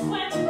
Sweat.